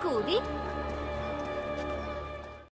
Scudi?